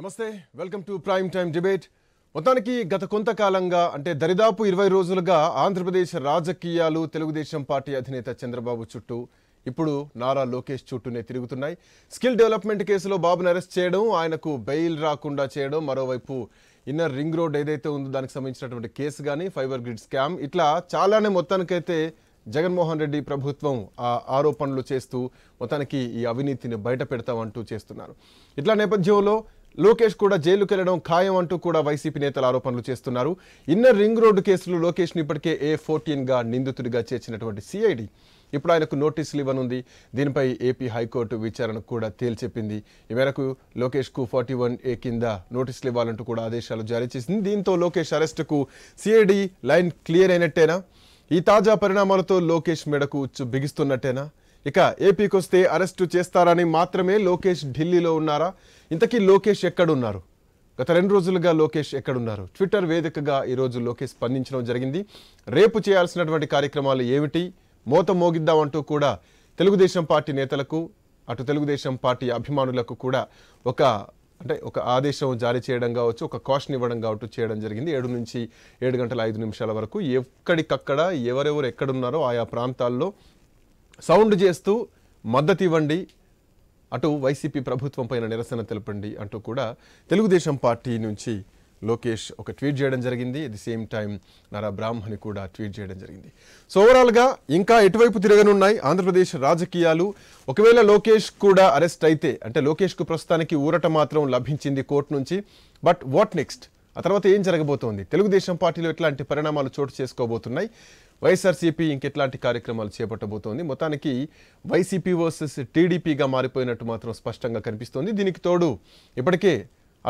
నమస్తే welcome to prime time debate. మొత్తానికి గత కొంతకాలంగా అంటే దరిదాపు ఇరవై రోజులుగా ఆంధ్రప్రదేశ్ రాజకీయాలు తెలుగుదేశం పార్టీ అధినేత చంద్రబాబు చుట్టూ ఇప్పుడు నారా లోకేష్ చుట్టూనే తిరుగుతున్నాయి. స్కిల్ డెవలప్మెంట్ కేసులో బాబును అరెస్ట్ చేయడం ఆయనకు బెయిల్ రాకుండా చేయడం మరోవైపు ఇన్నర్ రింగ్ రోడ్ ఏదైతే ఉందో దానికి సంబంధించినటువంటి కేసు కానీ ఫైబర్ గ్రిడ్ స్కామ్ ఇట్లా చాలానే మొత్తానికైతే జగన్మోహన్ రెడ్డి ప్రభుత్వం ఆ ఆరోపణలు చేస్తూ మొత్తానికి ఈ అవినీతిని బయట పెడతామంటూ చేస్తున్నారు. ఇట్లా నేపథ్యంలో లోకేష్ కూడా జైలుకు ఖాయం అంటూ కూడా వైసీపీ నేతలు ఆరోపణలు చేస్తున్నారు. ఇన్నర్ రింగ్ రోడ్డు కేసులో లోకేష్ను ఇప్పటికే ఏ ఫోర్టీన్గా నిందితుడిగా చేర్చినటువంటి సిఐడి ఇప్పుడు ఆయనకు నోటీసులు ఇవ్వనుంది. దీనిపై ఏపీ హైకోర్టు విచారణకు కూడా తేల్చెప్పింది. ఈ మేరకు లోకేష్కు ఫార్టీ వన్ ఏ కింద నోటీసులు ఇవ్వాలంటూ కూడా ఆదేశాలు జారీ చేసింది. దీంతో లోకేష్ అరెస్టుకు సిఐడి లైన్ క్లియర్ అయినట్టేనా? ఈ తాజా పరిణామాలతో లోకేష్ మెడకు ఉచ్చు బిగిస్తున్నట్టేనా? ఇక ఏపీకి వస్తే అరెస్టు చేస్తారని మాత్రమే లోకేష్ ఢిల్లీలో ఉన్నారా? ఇంతకీ లోకేష్ ఎక్కడున్నారు? గత రెండు రోజులుగా లోకేష్ ఎక్కడున్నారు? ట్విట్టర్ వేదికగా ఈరోజు లోకేష్ స్పందించడం జరిగింది. రేపు చేయాల్సినటువంటి కార్యక్రమాలు ఏమిటి? మోత మోగిద్దామంటూ కూడా తెలుగుదేశం పార్టీ నేతలకు అటు తెలుగుదేశం పార్టీ అభిమానులకు కూడా ఒక అంటే ఒక ఆదేశం జారీ చేయడం కావచ్చు ఒక కాషన్ ఇవ్వడం కావచ్చు చేయడం జరిగింది. ఏడు నుంచి ఏడు గంటల ఐదు నిమిషాల వరకు ఎక్కడికక్కడ ఎవరెవరు ఎక్కడున్నారో ఆయా ప్రాంతాల్లో సౌండ్ చేస్తూ మద్దతు ఇవ్వండి. అటు వైసీపీ ప్రభుత్వం పైన నిరసన తెలపండి అంటూ కూడా తెలుగుదేశం పార్టీ నుంచి లోకేష్ ఒక ట్వీట్ చేయడం జరిగింది. At the same time Nara Brahmani కూడా ట్వీట్ చేయడం జరిగింది. సో ఓవరాల్గా ఇంకా ఎటువైపు తిరగనున్నాయి? ఆంధ్రప్రదేశ్ రాజకీయాలు. ఒకవేళ లోకేష్ కూడా అరెస్ట్ అయితే అంటే లోకేష్కు ప్రస్తుతానికి ఊరట మాత్రం లభించింది కోర్టు నుంచి. బట్ వాట్ నెక్స్ట్ ఆ తర్వాత ఏం జరగబోతోంది? తెలుగుదేశం పార్టీలో ఎట్లాంటి పరిణామాలు చోటు చేసుకోబోతున్నాయి? వైఎస్ఆర్సీపీ ఇంకెట్లాంటి కార్యక్రమాలు చేపట్టబోతోంది? మొత్తానికి వైసీపీ వర్సెస్ టీడీపీగా మారిపోయినట్టు మాత్రం స్పష్టంగా కనిపిస్తోంది. దీనికి తోడు ఇప్పటికే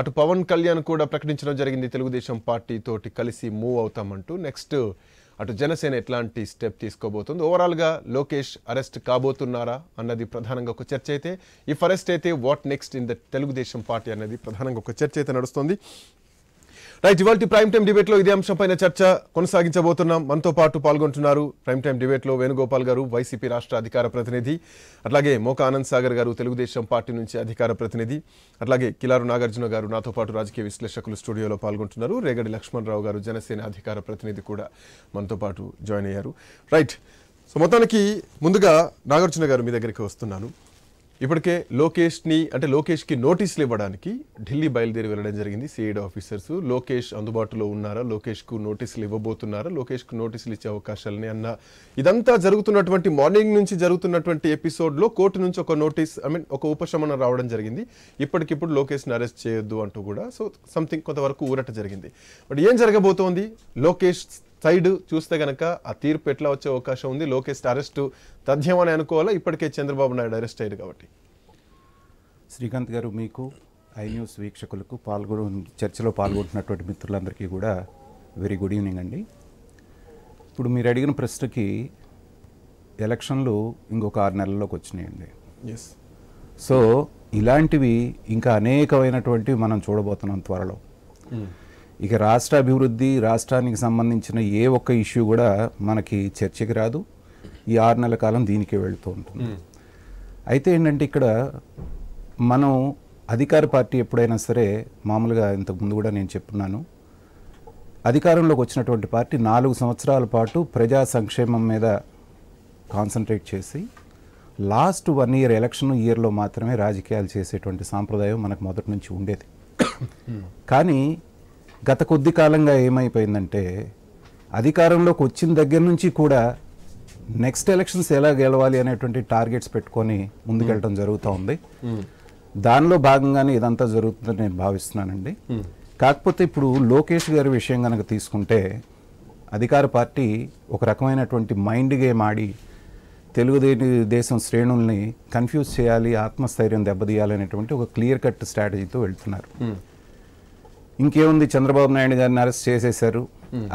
అటు పవన్ కళ్యాణ్ కూడా ప్రకటించడం జరిగింది. తెలుగుదేశం పార్టీ తోటి కలిసి మూవ్ అవుతామంటూ నెక్స్ట్ అటు జనసేన ఎట్లాంటి స్టెప్ తీసుకోబోతుంది? ఓవరాల్గా లోకేష్ అరెస్ట్ కాబోతున్నారా అన్నది ప్రధానంగా ఒక చర్చ అయితే ఇఫ్ అరెస్ట్ అయితే what next in the Telugu Desam party అన్నది ప్రధానంగా ఒక చర్చ అయితే నడుస్తుంది. రైట్ ఇవాళ ప్రైమ్ టైం డిబేట్లో ఇదే అంశంపైన చర్చ కొనసాగించబోతున్నాం. మనతో పాటు పాల్గొంటున్నారు ప్రైమ్ టైం డిబేట్లో వేణుగోపాల్ గారు వైసీపీ రాష్ట్ర అధికార ప్రతినిధి. అట్లాగే మోకా ఆనంద్ సాగర్ గారు తెలుగుదేశం పార్టీ నుంచి అధికార ప్రతినిధి. అట్లాగే కిలారు నాగార్జున గారు నాతో పాటు రాజకీయ విశ్లేషకులు స్టూడియోలో పాల్గొంటున్నారు. రేగడి లక్ష్మణరావు గారు జనసేన అధికార ప్రతినిధి కూడా మనతో పాటు జాయిన్ అయ్యారు. రైట్ సో మొత్తానికి ముందుగా నాగార్జున గారు మీ దగ్గరికి వస్తున్నాను. ఇప్పటికే లోకేష్ని అంటే లోకేష్కి నోటీసులు ఇవ్వడానికి ఢిల్లీ బయలుదేరి వెళ్ళడం జరిగింది సిఐడి ఆఫీసర్స్ లోకేష్ అందుబాటులో ఉన్నారా? లోకేష్కు నోటీసులు ఇవ్వబోతున్నారా? లోకేష్కు నోటీసులు ఇచ్చే అవకాశాలని అన్న ఇదంతా జరుగుతున్నటువంటి మార్నింగ్ నుంచి జరుగుతున్నటువంటి ఎపిసోడ్లో కోర్టు నుంచి ఒక నోటీస్ ఐ మీన్ ఒక ఉపశమనం రావడం జరిగింది. ఇప్పటికిప్పుడు లోకేష్ని అరెస్ట్ చేయొద్దు అంటూ కూడా సో సంథింగ్ కొంతవరకు ఊరట జరిగింది. బట్ ఏం జరగబోతోంది? లోకేష్ సైడ్ చూస్తే గనక ఆ తీర్పు ఎట్లా వచ్చే అవకాశం ఉంది? లోకేష్ అరెస్ట్ తథ్యమని అనుకోవాలా? ఇప్పటికే చంద్రబాబు నాయుడు అరెస్ట్ అయ్యారు కాబట్టి. శ్రీకాంత్ గారు మీకు ఐ న్యూస్ వీక్షకులకు పాల్గొ చర్చలో పాల్గొంటున్నటువంటి మిత్రులందరికీ కూడా వెరీ గుడ్ ఈవినింగ్ అండి. ఇప్పుడు మీరు అడిగిన ప్రశ్నకి ఎలక్షన్లు ఇంకొక ఆరు నెలల్లోకి వచ్చినాయండి. ఎస్ సో ఇలాంటివి ఇంకా అనేకమైనటువంటివి మనం చూడబోతున్నాం త్వరలో. ఇక రాష్ట్ర అభివృద్ధి రాష్ట్రానికి సంబంధించిన ఏ ఒక్క ఇష్యూ కూడా మనకి చర్చకి రాదు. ఈ ఆరు నెలల కాలం దీనికే వెళుతూ ఉంటుంది. అయితే ఏంటంటే ఇక్కడ మనం అధికార పార్టీ ఎప్పుడైనా సరే మామూలుగా ఇంతకు ముందు కూడా నేను చెప్పున్నాను. అధికారంలోకి వచ్చినటువంటి పార్టీ నాలుగు సంవత్సరాల పాటు ప్రజా సంక్షేమం మీద కాన్సన్ట్రేట్ చేసి లాస్ట్ వన్ ఇయర్ ఎలక్షన్ ఇయర్లో మాత్రమే రాజకీయాలు చేసేటువంటి సాంప్రదాయం మనకు మొదటి నుంచి ఉండేది. కానీ గత కొద్ది కాలంగా ఏమైపోయిందంటే అధికారంలోకి వచ్చిన దగ్గర నుంచి కూడా నెక్స్ట్ ఎలక్షన్స్ ఎలా గెలవాలి అనేటువంటి టార్గెట్స్ పెట్టుకొని ముందుకెళ్ళడం జరుగుతూ ఉంది. దానిలో భాగంగానే ఇదంతా జరుగుతుందని నేను భావిస్తున్నానండి. కాకపోతే ఇప్పుడు లోకేష్ గారి విషయం కనుక తీసుకుంటే అధికార పార్టీ ఒక రకమైనటువంటి మైండ్ గేమ్ ఆడి తెలుగుదేశం దేశం శ్రేణుల్ని కన్ఫ్యూజ్ చేయాలి ఆత్మస్థైర్యం దెబ్బతీయాలి అనేటువంటి ఒక క్లియర్ కట్ స్ట్రాటజీతో వెళ్తున్నారు. ఇంకేముంది? చంద్రబాబు నాయుడు గారిని అరెస్ట్ చేసేశారు.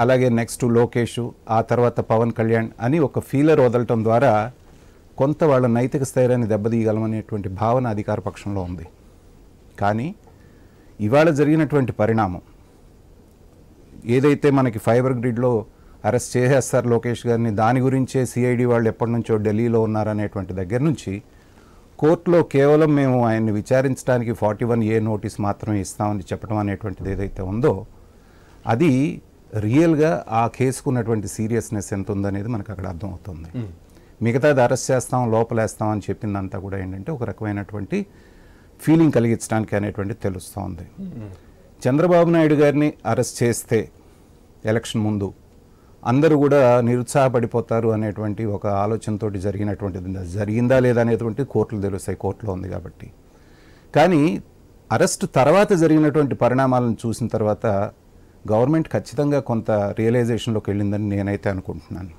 అలాగే నెక్స్ట్ లోకేష్ ఆ తర్వాత పవన్ కళ్యాణ్ అని ఒక ఫీలర్ వదలటం ద్వారా కొంత వాళ్ళ నైతిక స్థైర్యాన్ని దెబ్బతీయగలమనేటువంటి భావన అధికార పక్షంలో ఉంది. కానీ ఇవాళ జరిగినటువంటి పరిణామం ఏదైతే మనకి ఫైబర్ గ్రిడ్లో అరెస్ట్ చేసేస్తారు లోకేష్ గారిని దాని గురించే సిఐడి వాళ్ళు ఎప్పటి నుంచో ఢిల్లీలో ఉన్నారనేటువంటి దగ్గర నుంచి కోర్టులో కేవలం మేము ఆయన్ని విచారించడానికి ఫార్టీ వన్ ఏ నోటీస్ మాత్రమే ఇస్తామని చెప్పడం అనేటువంటిది ఏదైతే ఉందో అది రియల్గా ఆ కేసుకు ఉన్నటువంటి సీరియస్నెస్ ఎంత ఉందనేది మనకు అక్కడ అర్థమవుతుంది. మిగతాది అరెస్ట్ చేస్తాం లోపలేస్తాం అని చెప్పిందంతా కూడా ఏంటంటే ఒక రకమైనటువంటి ఫీలింగ్ కలిగించడానికి అనేటువంటిది తెలుస్తూ ఉంది చంద్రబాబు నాయుడు గారిని అరెస్ట్ చేస్తే ఎలక్షన్ ముందు అందరూ కూడా నిరుత్సాహపడిపోతారు అనేటువంటి ఒక ఆలోచనతో జరిగినటువంటిది జరిగిందా లేదా అనేటువంటి కోర్టులు తెలుస్తాయి కోర్టులో ఉంది కాబట్టి. కానీ అరెస్ట్ తర్వాత జరిగినటువంటి పరిణామాలను చూసిన తర్వాత గవర్నమెంట్ ఖచ్చితంగా కొంత రియలైజేషన్లోకి వెళ్ళిందని నేనైతే అనుకుంటున్నాను.